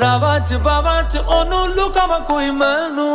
ਰਾਵਾਂ ਚ ਬਾਵਾਂ ਚ ਉਹਨੂੰ ਲੁਕਾਵਾਂ ਕੋਈ ਮੈਨੂੰ।